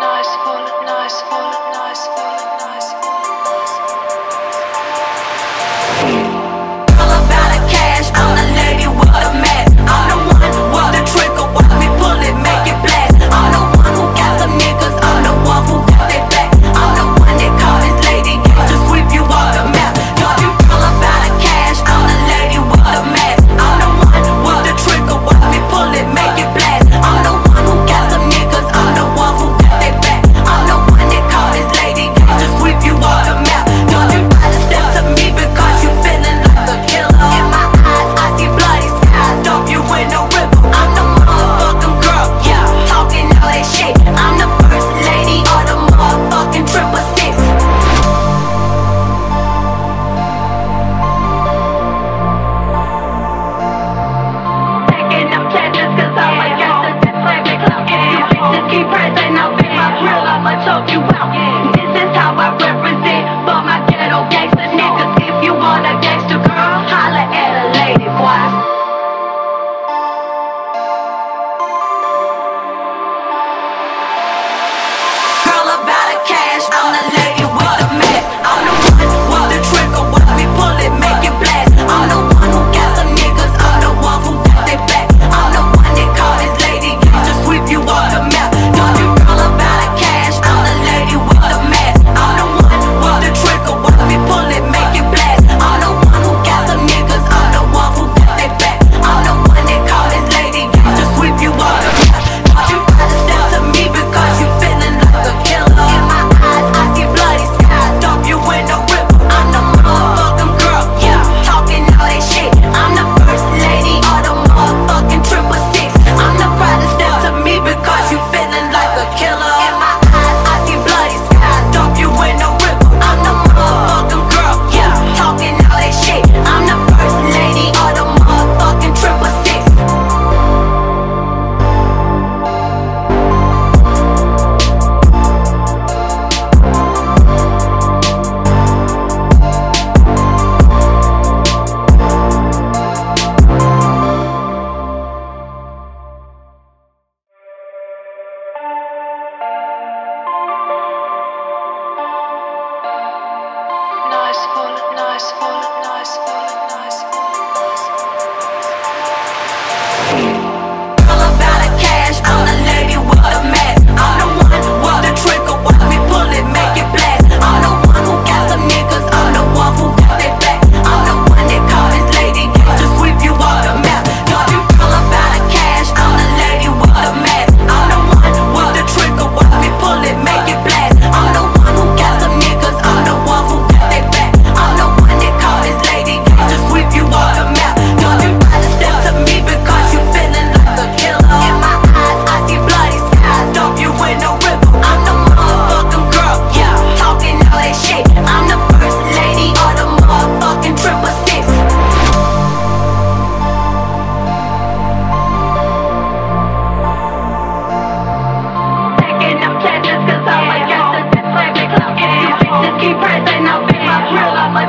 Nice full, nice full, nice full,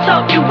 thought you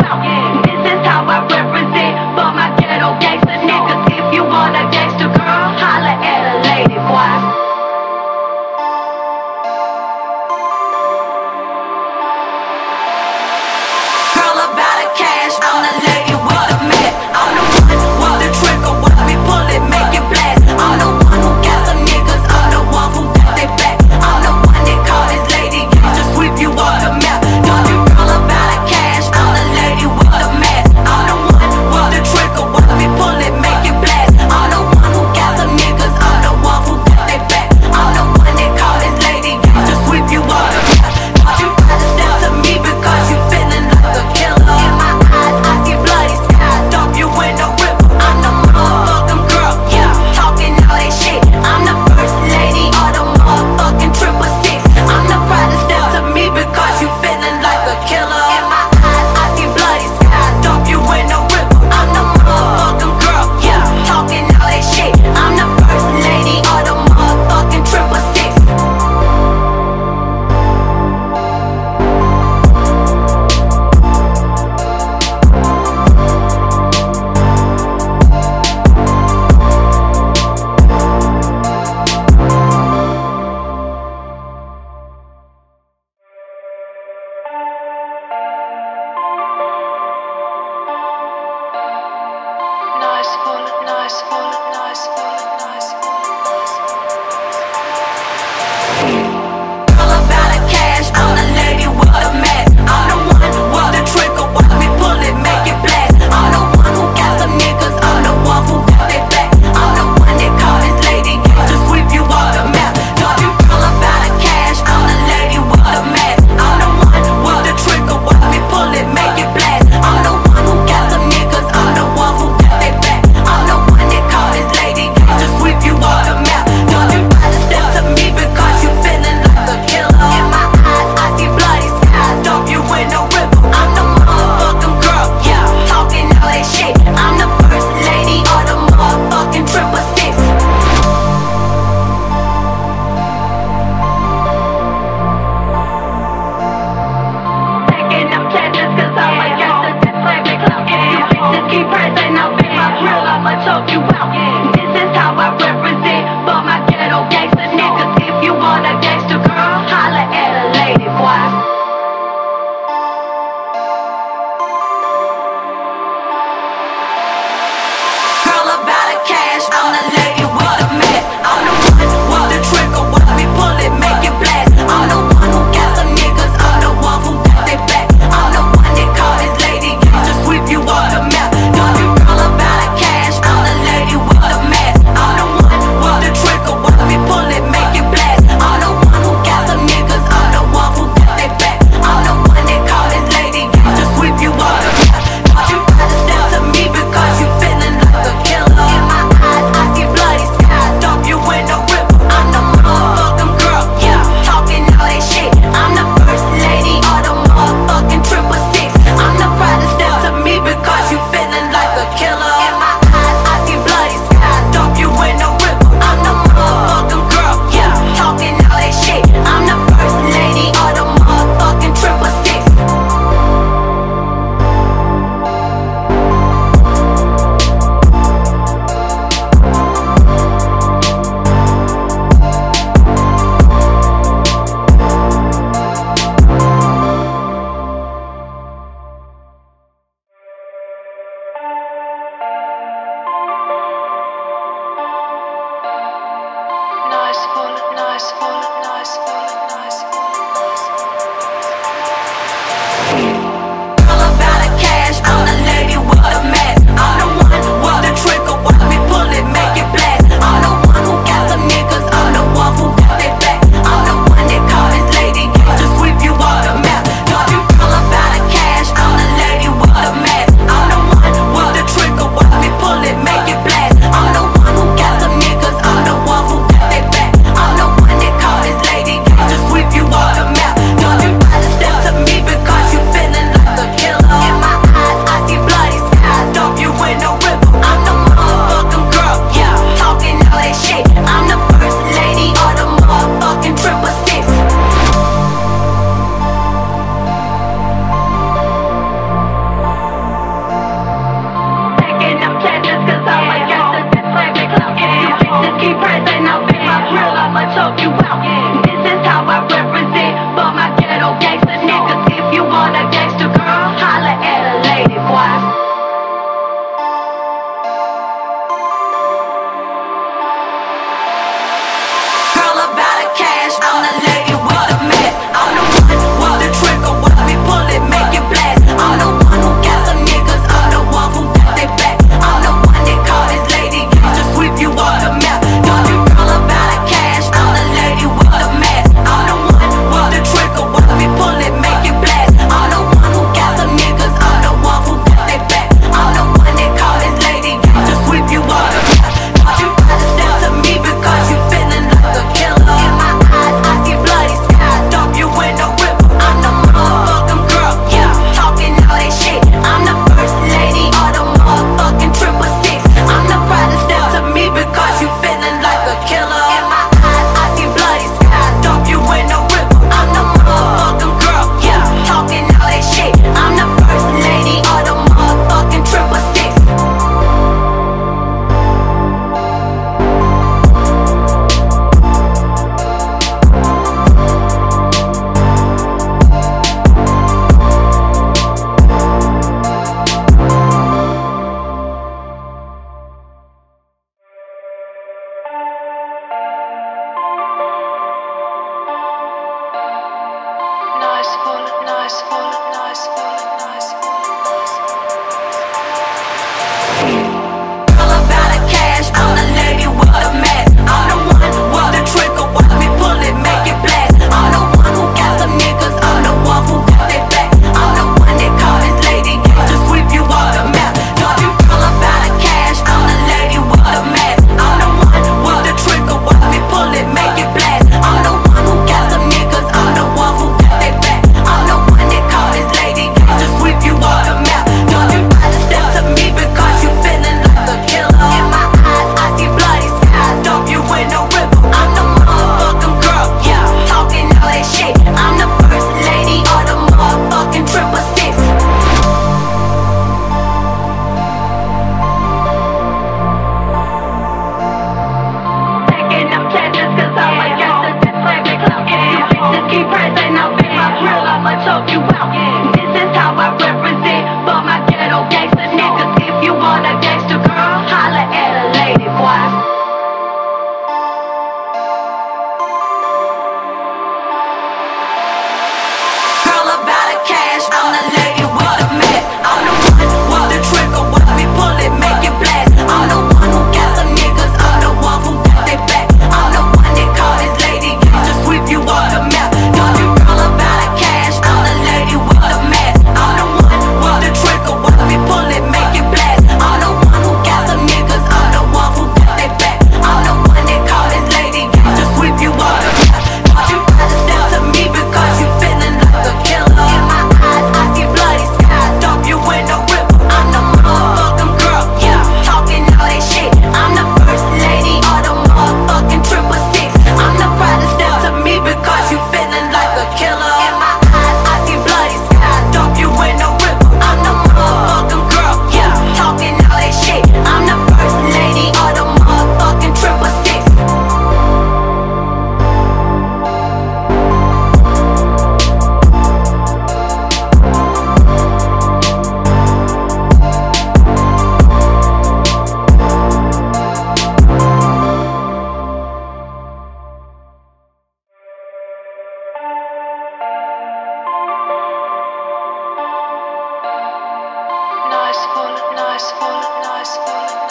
nice, full, nice, full, nice, full.